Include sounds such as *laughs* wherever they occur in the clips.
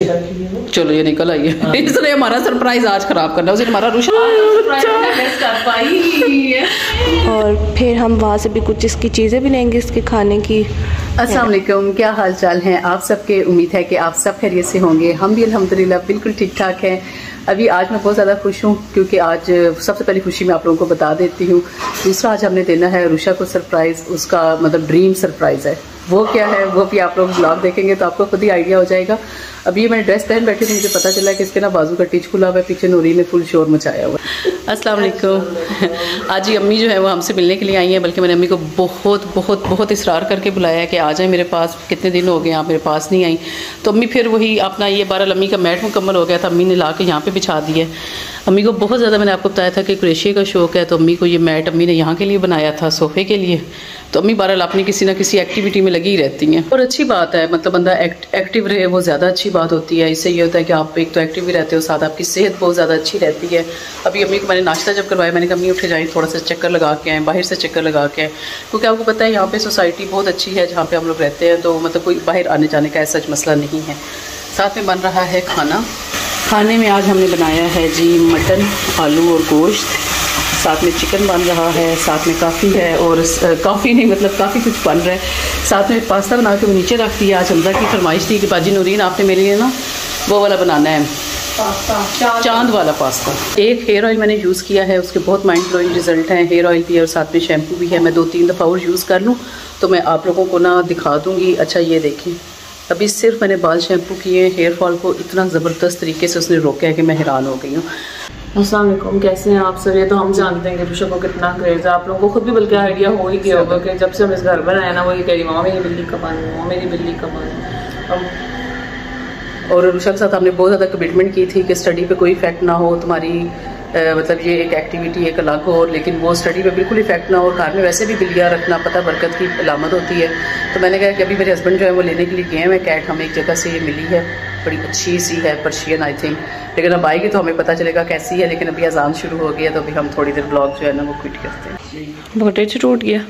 चलो ये निकल आई। है। इसने हमारा सरप्राइज़ आज खराब करना उसने हमारा रुशा और फिर हम वहाँ से भी कुछ इसकी चीज़ें भी लेंगे इसके खाने की। अस्सलाम वालेकुम क्या हाल चाल हैं? आप सबके उम्मीद है कि आप सब खैरियत से होंगे। हम भी अल्हम्दुलिल्लाह बिल्कुल ठीक ठाक हैं। अभी आज मैं बहुत ज़्यादा खुश हूँ क्योंकि आज सबसे पहली खुशी मैं आप लोगों को बता देती हूँ। दूसरा आज हमने देना है रुषा को सरप्राइज़ उसका मतलब ड्रीम सरप्राइज़ है। वो क्या है? वो भी आप लोग ब्लॉग देखेंगे तो आपको खुद ही आइडिया हो जाएगा। अभी मैंने ड्रेस पहन बैठी थी मुझे पता चला कि इसके ना बाजू का टिच खुला हुआ है पीछे नूरी ने फुल शोर मचाया हुआ है। अस्सलाम वालेकुम आज ये अम्मी जो है वो हमसे मिलने के लिए आई हैं बल्कि मैंने अम्मी को बहुत बहुत बहुत इसरार करके बुलाया है कि आ जाए मेरे पास कितने दिन हो गए आप मेरे पास नहीं आई। तो अम्मी फिर वही अपना ये बारह अम्मी का मैट मुकम्मल हो गया था अम्मी ने ला के यहाँ पर बिछा दिया अम्मी को बहुत ज़्यादा मैंने आपको बताया था कि क्रेशिया का शौक है तो अम्मी को ये मैट अम्मी ने यहाँ के लिए बनाया था सोफ़े के लिए। तो अम्मी बहरहाल अपनी किसी ना किसी एक्टिविटी में लगी ही रहती हैं। और अच्छी बात है मतलब बंदा एक्ट, एक्टिव रहे वो ज़्यादा अच्छी बात होती है। इससे ये होता है कि आप एक तो एक्टिव भी रहते हो, साथ आपकी सेहत बहुत ज़्यादा अच्छी रहती है। अभी अम्मी को मैंने नाश्ता जब करवाया, मैंने कहा, अम्मी, उठे जाएँ थोड़ा सा चक्कर लगा के आएँ, बाहर से चक्कर लगा के आएँ। क्योंकि आपको पता है, यहाँ पर सोसाइटी बहुत अच्छी है, जहाँ पर हम लोग रहते हैं तो मतलब कोई बाहर आने जाने का ऐसा मसला नहीं है। साथ में बन रहा है खाना। खाने में आज हमने बनाया है जी मटन, आलू और गोश्त। साथ में चिकन बन रहा है साथ में काफ़ी है और काफ़ी नहीं मतलब काफ़ी कुछ बन रहा है। साथ में पास्ता बना के वो नीचे रख दिया आज हमजा की फरमाइश थी कि बाजी नूरीन आपने मेरे लिए ना वो वाला बनाना है। पास्ता चाँद। वाला पास्ता। एक हेयर ऑयल मैंने यूज़ किया है उसके बहुत माइंड ब्लोइंग रिज़ल्ट हैं। हेयर ऑयल भी और साथ में शैम्पू भी है। मैं दो तीन दफ़ा और यूज़ कर लूँ तो मैं आप लोगों को ना दिखा दूँगी। अच्छा ये देखें अभी सिर्फ़ मैंने बाल शैम्पू किए हेयर फॉल को इतना ज़बरदस्त तरीके से उसने रोका है कि मैं हैरान हो गई हूँ। असलम कैसे हैं आप सर ये तो हम जानते हैं कि ऋषभ को कितना क्रेज है। आप लोगों को खुद भी बल्कि आइडिया हो ही गया होगा कि जब से हम इस घर पर आए ना वो ये कह रही, माँ, मेरी बिल्ली कब आनी माँ, मेरी बिल्ली कब आनी और ऋषभ के साथ हमने बहुत ज़्यादा कमिटमेंट की थी कि स्टडी पे कोई इफ़ेक्ट ना हो, तुम्हारी मतलब ये एक एक्टिविटी एक अलग हो लेकिन वो स्टडी पे बिल्कुल इफ़ेक्ट ना हो घर में वैसे भी बिल्लियाँ रखना पता बरकत की अलामत होती है। तो मैंने कहा कि अभी मेरे हस्बैंड जो है वो लेने के लिए गए हैं कैट हमें एक जगह से ये मिली है बड़ी अच्छी सी है पर्शियन आई थिंक लेकिन अब आएगी तो हमें पता चलेगा कैसी है लेकिन अभी अजान शुरू हो गया तो अभी हम थोड़ी देर ब्लॉग जो है ना वो क्विट करते हैं। बहुत टूट गया।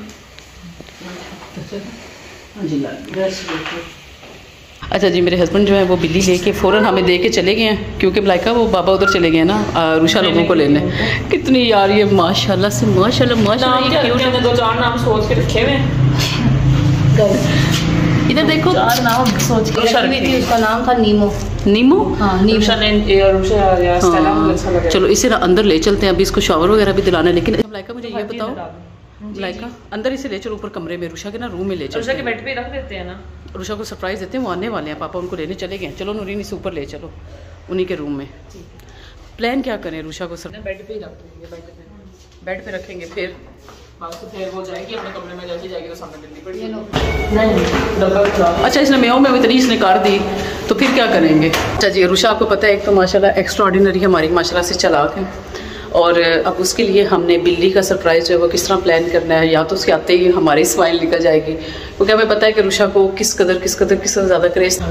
अच्छा जी मेरे हस्बैंड जो है वो बिल्ली लेके फ़ौरन हमें दे के चले गए हैं क्योंकि मलाइका वो बाबा उधर चले गए ना रुशा लोगों को लेने। कितनी यार ये माशाल्लाह से माशाल्लाह माशाल्लाह दो चार नाम सोच के रखे हुए हैं। इधर देखो। चार नाम सोच के उसका नाम था नीमो। नीमो? हाँ नीमो। हाँ। चलो इसे ना अंदर ले चलते हैं। अभी इसको शावर वगैरह भी दिलाना है लेकिन मलाइका मुझे ये बताओ। मलाइका अंदर इसे ले चलो ऊपर कमरे में। रुशा के ना रूम में ले चलो रुशा के बेड पे रख देते हैं ना। रुशा को सरप्राइज़ देते हैं वो आने वाले हैं पापा उनको लेने चले गए चलो नूरीन इसे ऊपर ले चलो उन्हीं के रूम में। प्लान क्या करें रुशा को सर बेड पे ही रख देंगे बेड पे। बेड पे रखेंगे फिर अच्छा इसने मेव में इतनी इसने कर दी तो फिर क्या करेंगे? अच्छा जी रुशा आपको पता है एक तो माशाल्लाह एक्स्ट्रा ऑर्डिनरी हमारी माशाल्लाह से चला के और अब उसके लिए हमने बिल्ली का सरप्राइज़ जो है वो किस तरह प्लान करना है, या तो उसके आते ही हमारी स्माइल निकल जाएगी। क्योंकि हमें पता है कि रुशा को किस कदर किस कदर किस कदर ज़्यादा क्रेज था।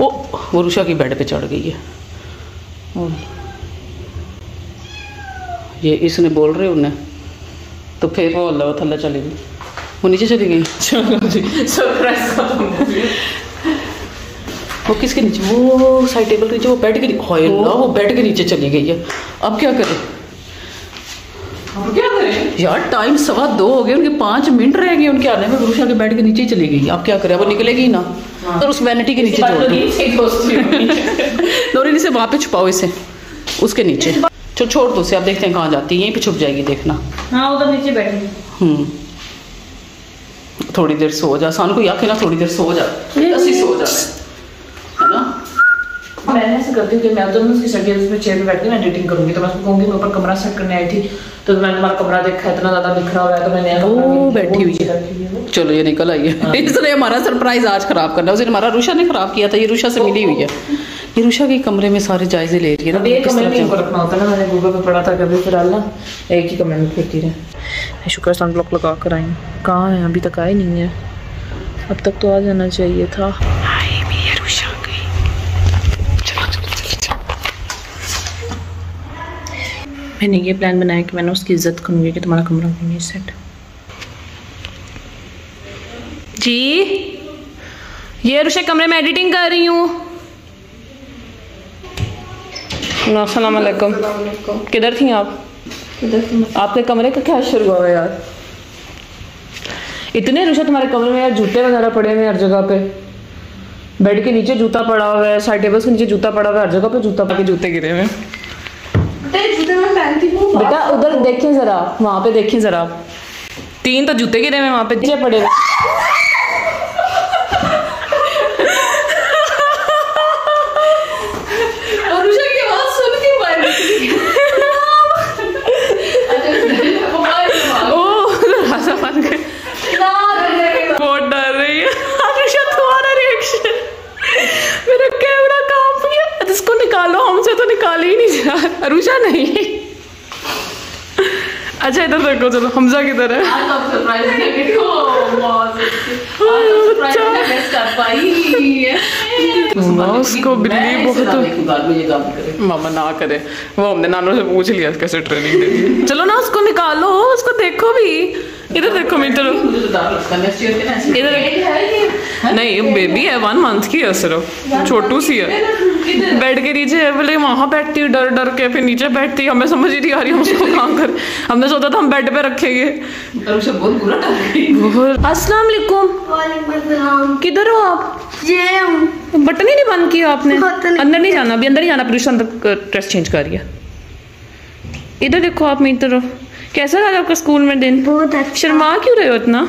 वो वो रुषा की बेड पे चढ़ गई है। ये इसने बोल रहे उन्हें तो फिर वो अल्लाह थल्ला चली गई। वो नीचे चली गई। *laughs* वो किसके नीचे? वो साइड टेबल के नीचे वो बेड के नीचे वो बेड के नीचे चली गई है। अब क्या करें? क्या करें? यार टाइम सवा दो हो गए उनके पाँच मिनट रह गए उनके आने में पुरुषा के बेड के नीचे ही चली गई। अब क्या करें? वो निकलेगी ना। हाँ। तो उस वैनिटी के नीचे छोड़ दो। से वहाँ पे छुपाओ इसे। उसके नीचे। चलो छोड़ दो से आप देखते हैं कहाँ जाती है। यहीं पे छुप जाएगी देखना। हाँ उधर नीचे बैठी हम्म। थोड़ी देर सो जा। सान को आखे ना थोड़ी देर सो जा। ऐसी सो जा। मैंने ऐसे करती हूँ कि मैं जब उसकी सर्दी उसमें चेयर पे बैठती मैं एडिटिंग करूँगी। तो मैं उसको कहूँगी मैं ऊपर कमरा सेट करने आई थी तो मैंने तुम्हारा कमरा देखा इतना ज़्यादा बिखरा हुआ है तो मैंने ओ बैठी हुई है। चलो ये निकल आई है। हाँ। *laughs* इसने हमारा सरप्राइज़ आज खराब करना उसे हमारा रुषा ने खराब किया था ये रुषा से मिली हुई है। ये रुषा के कमरे में सारे जायजे ले रही है ना एक कमरे में रखना होता ना मैंने गूगल पे पढ़ा था कभी फ़िलहाल ना एक ही कमरे में फिरती रहे शुक्र सन ब्लॉक लगा कर आई कहाँ है? अभी तक आए नहीं है। अब तक तो आ जाना चाहिए था। मैंने ये प्लान बनाया कि मैंने उसकी इज़्ज़त करूँगी कि तुम्हारा कमरा नहीं सेट जी? ये रुशा कमरे में एडिटिंग कर रही हूँ। अस्सलाम वालेकुम किधर थी आप? आपके कमरे का क्या शुरू हुआ यार? इतने रुशा तुम्हारे कमरे में यार जूते वगैरह पड़े हुए हर जगह पे। बेड के नीचे जूता पड़ा हुआ है साइड टेबल्स के नीचे जूता पड़ा हुआ है हर जगह पे जूता पा के जूते गिरे हुए हैं। बेटा उधर देखें जरा वहाँ पे देखें जरा। तीन तो जूते गिरे हुए वहाँ पे। नीचे पड़े है निकालो। हमसे तो निकाले ही नहीं जा। *laughs* अरुषा नहीं. अच्छा इधर देखो चलो? हमजा किधर है? सरप्राइज़ *laughs* उसको बिल्ली बहुत- बाद में ये काम करे। मामा ना करे। वो हमने नानों से पूछ लिया कैसे ट्रेनिंग देनी चलो ना उसको निकालो उसको देखो भी। इधर देखो मीटर मुझे तो डर लगता है। ना ऐसे इधर नहीं बेबी है वन मंथ की है सिर्फ़। छोटू सी है। बेड के नीचे है बोले वहाँ बैठती हूँ डर डर के फिर नीचे बैठती हमें समझ ही नहीं आ रही हम उसको काम कर। हमने सोचा था हम बेड पे रखेंगे। अस्सलाम वालेकुम। किधर हो आप? बटन ही नहीं बंद किया आपने? अंदर नहीं जाना अभी अंदर नहीं जाना पुरुष अंदर ड्रेस चेंज कर रही है। इधर देखो आप मेरी तरफ़। कैसा रहा आपका स्कूल में दिन? बहुत अच्छा। शर्मा क्यों रहे हो इतना?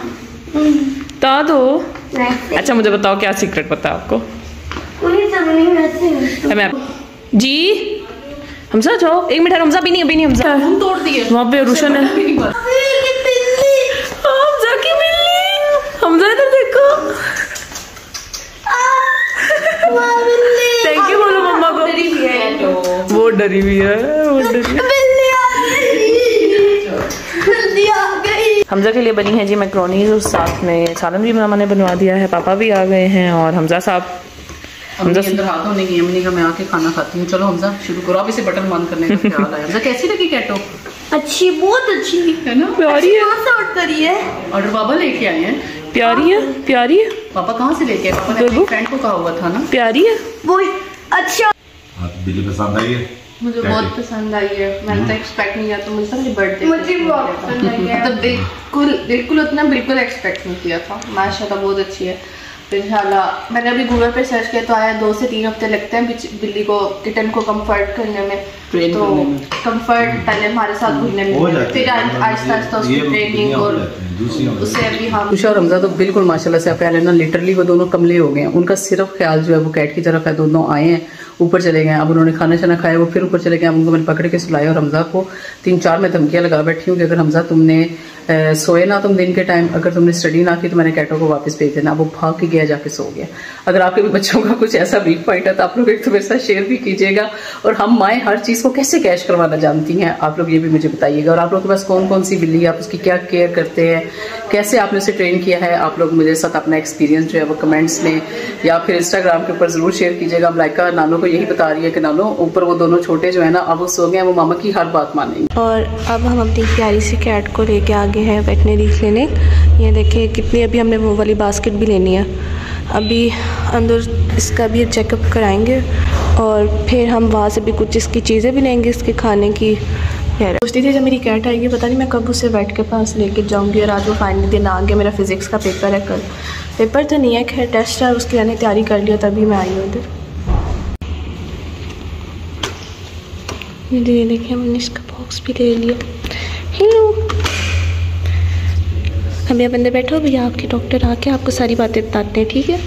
बता दो। अच्छा मुझे बताओ क्या सीक्रेट पता आपको? मैं जी? हमजा जाओ। एक मिनट हमजा भी नहीं अभी नहीं हमजा। हम तोड़ दिए। वहाँ पे रुशन है हमजा की बिल्ली हमजा इधर देखो थैंक यू बोलो मम्मा को वो डरी हुई है वो डरी हमजा के लिए बनी है जी मैक्रोनीज और साथ में सालन भी मामा ने बनवा दिया है पापा भी आ गए हैं और हमजा साहब हमजा अंदर हाथ होने की हमने कहा मैं आके खाना खाती हूँ। चलो हमजा शुरू करो। आप इसे बटन बंद करने का ख्याल है हमजा कैसी लगी कैटो अच्छी बहुत अच्छी। है ना? प्यारी है। कहाँ से ऑर्डर करी है। ऑर्डर पापा लेके आए हैं। प्यारी है प्यारी है। पापा कहाँ से लेके आए? पापा ने अपनी फ्रेंड को कहा हुआ था ना? प्यारी है। वो अच्छा आप बिल्ली पसंद आई है? मुझे बहुत पसंद आई है। मैंने तो एक्सपेक्ट नहीं किया तो मुझे समझ बर्थडे मुझे बहुत पसंद आई है। मतलब बिल्कुल बिल्कुल उतना बिल्कुल एक्सपेक्ट नहीं किया था। माशाल्लाह बहुत अच्छी है। तो इंशाल्लाह। मैंने अभी गूगल पे सर्च किया तो आया दो से तीन हफ़्ते लगते हैं बिल्ली को किटन को कंफर्ट करने में। तो कंफर्ट पहले हमारे साथ घुलने हो में फिर आहिस्ता आहिस्ता उसकी ट्रेनिंग और हैं, हो उसे अभी हम उषा और तो बिल्कुल माशाल्लाह से पहले ना लिटरली वो दोनों कमले हो गए हैं। उनका सिर्फ़ ख्याल जो है वो कैट की तरफ़ है दोनों आए हैं ऊपर चले गए अब उन्होंने खाना शाना खाया वो फिर ऊपर चले गए। अब उनको मैंने पकड़ के सुलाया और हमजा को तीन चार मैं धमकियाँ लगा बैठी हूँ कि अगर हमजा तुमने सोए ना तुम दिन के टाइम अगर तुमने स्टडी ना की तो मैंने कैटो को वापस भेज देना। वो भाग के गया, जाके सो गया। अगर आपके भी बच्चों का कुछ ऐसा वीक पॉइंट है तो आप लोग एक तो मेरे साथ शेयर भी कीजिएगा। और हम माएँ हर चीज़ को कैसे कैश करवाना जानती हैं, आप लोग ये भी मुझे बताइएगा। और आप लोग के पास कौन कौन सी बिल्ली है आप उसकी क्या केयर करते हैं, कैसे आपने उसे ट्रेन किया है, आप लोग मेरे साथ अपना एक्सपीरियंस जो है वो कमेंट्स में या फिर इंस्टाग्राम के ऊपर ज़रूर शेयर कीजिएगा। मलाइका नानो को यही बता रही है कि नानो, ऊपर वो दोनों छोटे जो है ना, अब वो सो गए वो मामा की हर बात मानेंगे। और अब हम अपनी प्यारी सी कैट को लेके आ गए हैं वेटनरी क्लिनिक। ये देखिए कितनी अभी हमने वो वाली बास्केट भी लेनी है। अभी अंदर इसका भी चेकअप कराएँगे और फिर हम वहाँ से भी कुछ इसकी चीज़ें भी लेंगे इसके खाने की। सोचती थी जब मेरी कैट आएगी, पता नहीं मैं कब उसे वेट के पास लेके जाऊँगी और आज वो फाइनली दिन आ गया, मेरा फिज़िक्स का पेपर है कल। पेपर तो नहीं है, खैर टेस्ट है, उसकी मैंने तैयारी कर लिया, तभी मैं आई हूँ इधर ये देखिए हमने इसका बॉक्स भी ले लिया। हेलो अभी बंदे बैठे हो भैया आपके डॉक्टर आके आपको सारी बातें बताते हैं ठीक है?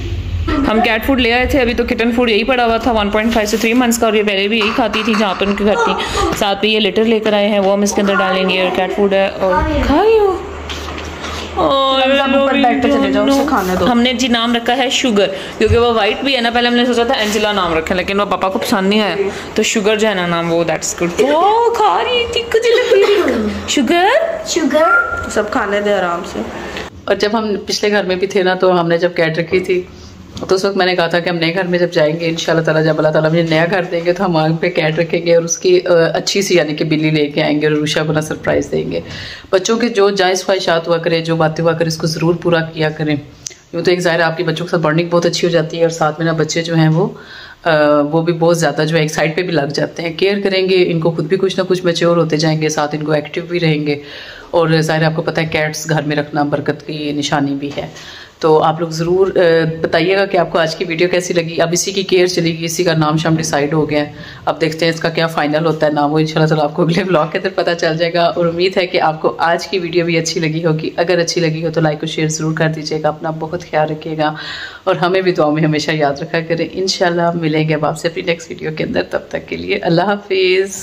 हम कैट फ़ूड ले आए थे अभी तो किटन फ़ूड यही पड़ा हुआ था 1.5 से 3 मंथ्स का और ये पहले भी यही खाती थी जहाँ पर उनके घर थी। साथ में ये लेटर लेकर आए हैं वो हम इसके अंदर डालेंगे और कैट फ़ूड है और खाई हो? और। हमने जी नाम रखा है शुगर क्योंकि वो वाइट भी है ना पहले हमने सोचा था एंजिला नाम रखा लेकिन वो पापा को पसंद नहीं आया। तो शुगर जो है ना नाम वो दैट्स गुड ओ खा रही थी कुछ शुगर? शुगर? सब खाने दे आराम से। और जब हम पिछले घर में भी थे ना तो हमने जब कैट रखी थी तो उस वक्त मैंने कहा था कि हम नए घर में जब जाएँगे इन ताला जब अल्लाह ताला मुझे नया घर देंगे तो हम आग पे कैट रखेंगे और उसकी अच्छी सी यानी कि बिल्ली लेके आएँगे और रूशा को ना सरप्राइज़ देंगे। बच्चों के जो जायज़ ख्वाहिशात हुआ करें, जो बातें हुआ करें, इसको ज़रूर पूरा किया करें। यूँ तो एक ज़ाहिर आपके बच्चों के साथ बॉन्डिंग बहुत अच्छी हो जाती है और साथ में ना बच्चे जो हैं वो वो भी बहुत ज़्यादा जो है एक साइड पे भी लग जाते हैं। केयर करेंगे, इनको खुद भी कुछ ना कुछ मेच्योर होते जाएँगे, साथ इनको एक्टिव भी रहेंगे। और ज़ाहिर आपको पता है कैट्स घर में रखना बरकत की निशानी भी है। तो आप लोग ज़रूर बताइएगा कि आपको आज की वीडियो कैसी लगी। अब इसी की केयर चलेगी, इसी का नाम शाम डिसाइड हो गया। है अब देखते हैं इसका क्या फ़ाइनल होता है नाम। वो इंशाल्लाह ताला आपको अगले ब्लॉग के अंदर पता चल जाएगा। और उम्मीद है कि आपको आज की वीडियो भी अच्छी लगी होगी। अगर अच्छी लगी हो तो लाइक और शेयर ज़रूर कर दीजिएगा। अपना बहुत ख्याल रखिएगा। और हमें भी दुआ में हमेशा याद रखा करें। इन मिलेंगे अब आपसे अपनी नेक्स्ट वीडियो के अंदर। तब तक के लिए अल्लाह हाफिज़।